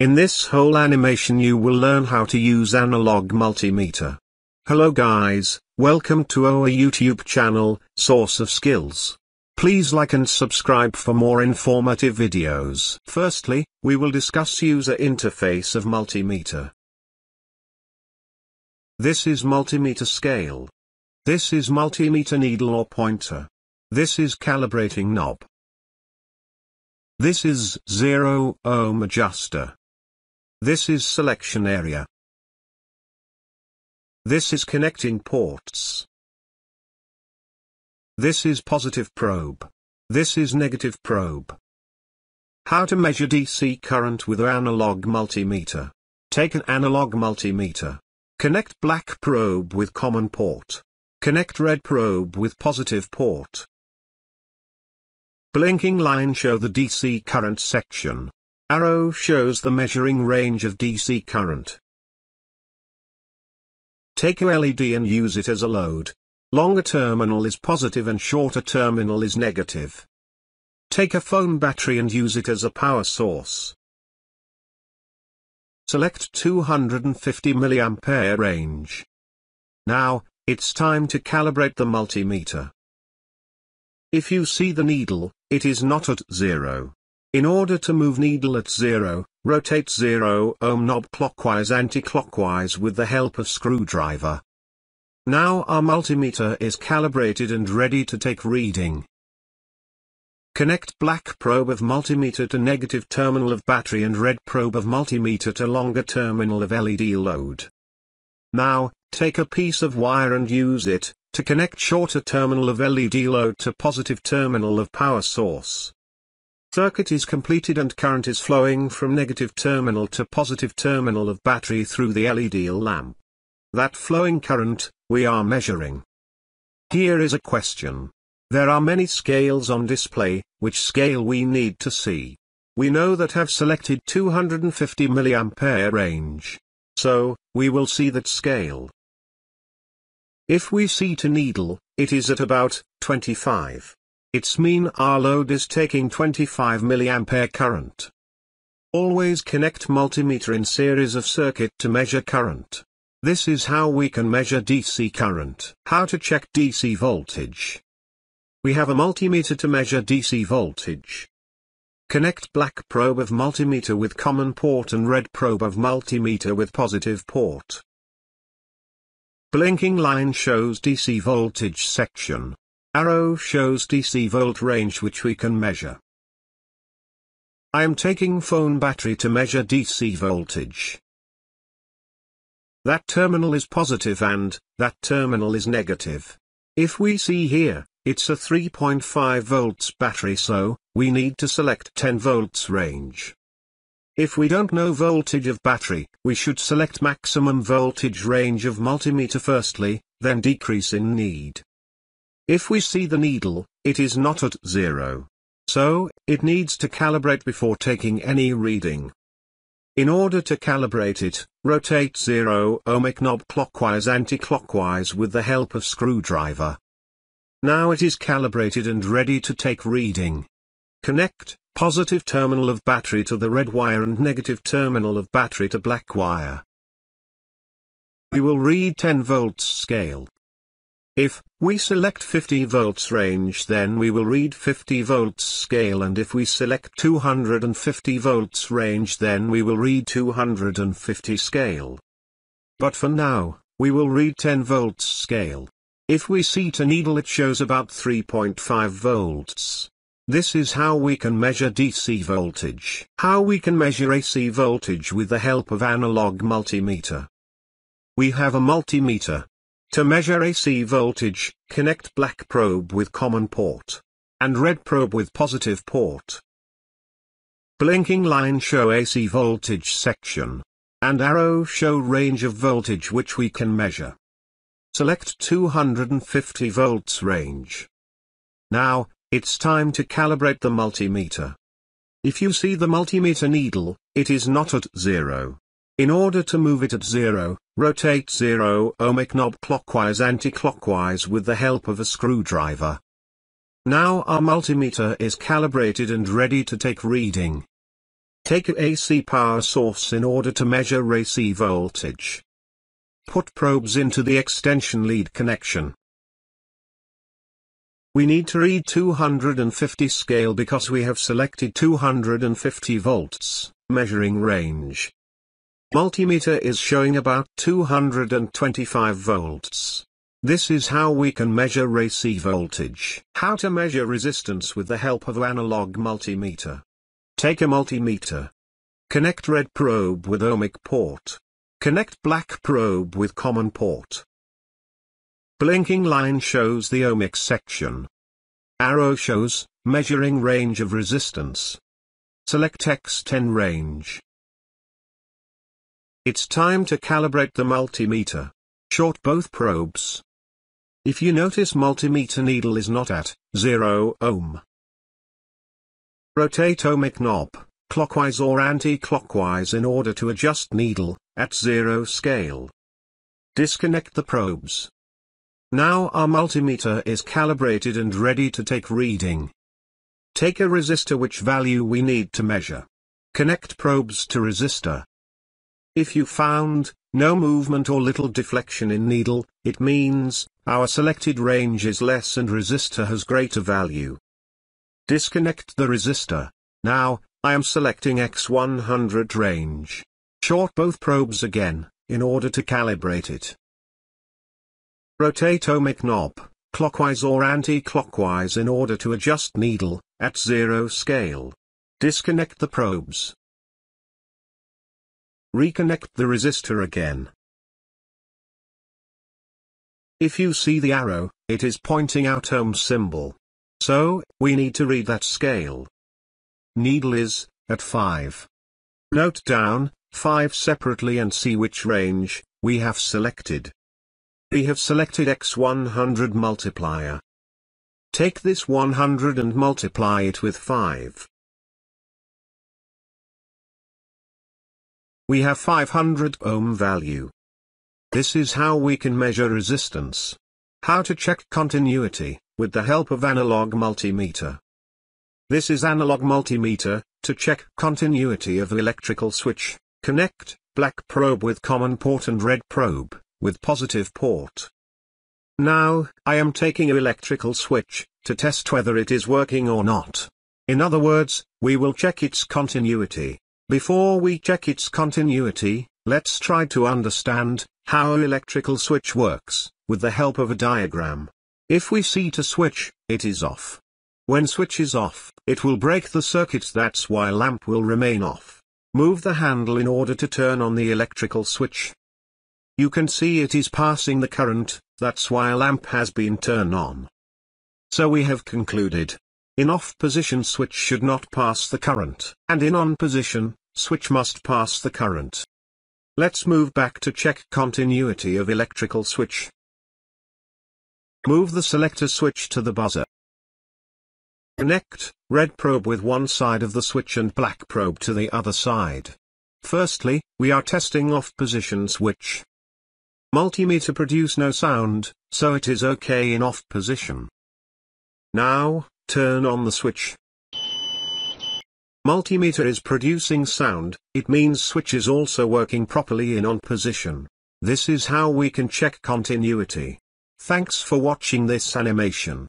In this whole animation you will learn how to use analog multimeter. Hello guys, welcome to our YouTube channel, Source of Skills. Please like and subscribe for more informative videos. Firstly, we will discuss user interface of multimeter. This is multimeter scale. This is multimeter needle or pointer. This is calibrating knob. This is 0 ohm adjuster. This is selection area. This is connecting ports. This is positive probe. This is negative probe. How to measure DC current with analog multimeter. Take an analog multimeter. Connect black probe with common port. Connect red probe with positive port. Blinking line show the DC current section. Arrow shows the measuring range of DC current. Take a LED and use it as a load. Longer terminal is positive and shorter terminal is negative. Take a phone battery and use it as a power source. Select 250 mA range. Now, it's time to calibrate the multimeter. If you see the needle, it is not at zero. In order to move needle at zero, rotate 0 ohm knob clockwise anti-clockwise with the help of screwdriver. Now our multimeter is calibrated and ready to take reading. Connect black probe of multimeter to negative terminal of battery and red probe of multimeter to longer terminal of LED load. Now, take a piece of wire and use it, to connect shorter terminal of LED load to positive terminal of power source. Circuit is completed and current is flowing from negative terminal to positive terminal of battery through the LED lamp. That flowing current, we are measuring. Here is a question. There are many scales on display, which scale we need to see. We know that have selected 250 mA range. So, we will see that scale. If we see to needle, it is at about 25. It's mean our load is taking 25 mA current. Always connect multimeter in series of circuit to measure current. This is how we can measure DC current. How to check DC voltage. We have a multimeter to measure DC voltage. Connect black probe of multimeter with common port and red probe of multimeter with positive port. Blinking line shows DC voltage section. Arrow shows DC volt range which we can measure. I am taking phone battery to measure DC voltage. That terminal is positive and, that terminal is negative. If we see here, it's a 3.5 volts battery so, we need to select 10 volts range. If we don't know voltage of battery, we should select maximum voltage range of multimeter firstly, then decrease in need. If we see the needle, it is not at zero. So, it needs to calibrate before taking any reading. In order to calibrate it, rotate 0 ohmic knob clockwise anti-clockwise with the help of screwdriver. Now it is calibrated and ready to take reading. Connect, positive terminal of battery to the red wire and negative terminal of battery to black wire. We will read 10 volts scale. If we select 50 volts range then we will read 50 volts scale and if we select 250 volts range then we will read 250 scale. But for now, we will read 10 volts scale. If we see to needle it shows about 3.5 volts. This is how we can measure DC voltage. How we can measure AC voltage with the help of analog multimeter. We have a multimeter. To measure AC voltage, connect black probe with common port. And red probe with positive port. Blinking line show AC voltage section. And arrow show range of voltage which we can measure. Select 250 volts range. Now, it's time to calibrate the multimeter. If you see the multimeter needle, it is not at zero. In order to move it at zero, rotate 0 ohmic knob clockwise anti-clockwise with the help of a screwdriver. Now our multimeter is calibrated and ready to take reading. Take a AC power source in order to measure AC voltage. Put probes into the extension lead connection. We need to read 250 scale because we have selected 250 volts, measuring range. Multimeter is showing about 225 volts. This is how we can measure AC voltage. How to measure resistance with the help of analog multimeter. Take a multimeter. Connect red probe with ohmic port. Connect black probe with common port. Blinking line shows the ohmic section. Arrow shows, measuring range of resistance. Select X10 range. It's time to calibrate the multimeter. Short both probes. If you notice multimeter needle is not at 0 ohm. Rotate ohmic knob, clockwise or anti-clockwise in order to adjust needle, at 0 scale. Disconnect the probes. Now our multimeter is calibrated and ready to take reading. Take a resistor which value we need to measure. Connect probes to resistor. If you found no movement or little deflection in needle, it means our selected range is less and resistor has greater value. Disconnect the resistor. Now, I am selecting X100 range. Short both probes again, in order to calibrate it. Rotate ohmic knob, clockwise or anti-clockwise in order to adjust needle, at zero scale. Disconnect the probes. Reconnect the resistor again. If you see the arrow, it is pointing out ohm symbol. So, we need to read that scale. Needle is, at 5. Note down, 5 separately and see which range, we have selected. We have selected x100 multiplier. Take this 100 and multiply it with 5. We have 500 ohm value. This is how we can measure resistance. How to check continuity, with the help of analog multimeter. This is analog multimeter, to check continuity of electrical switch, connect, black probe with common port and red probe, with positive port. Now, I am taking a electrical switch, to test whether it is working or not. In other words, we will check its continuity. Before we check its continuity, let's try to understand how an electrical switch works, with the help of a diagram. If we see to switch, it is off. When switch is off, it will break the circuit that's why lamp will remain off. Move the handle in order to turn on the electrical switch. You can see it is passing the current, that's why lamp has been turned on. So we have concluded. In off position switch should not pass the current, and in on position, switch must pass the current. Let's move back to check continuity of electrical switch. Move the selector switch to the buzzer. Connect, red probe with one side of the switch and black probe to the other side. Firstly, we are testing off position switch. Multimeter produce no sound, so it is okay in off position. Now, turn on the switch. Multimeter is producing sound, it means switch is also working properly in on position. This is how we can check continuity. Thanks for watching this animation.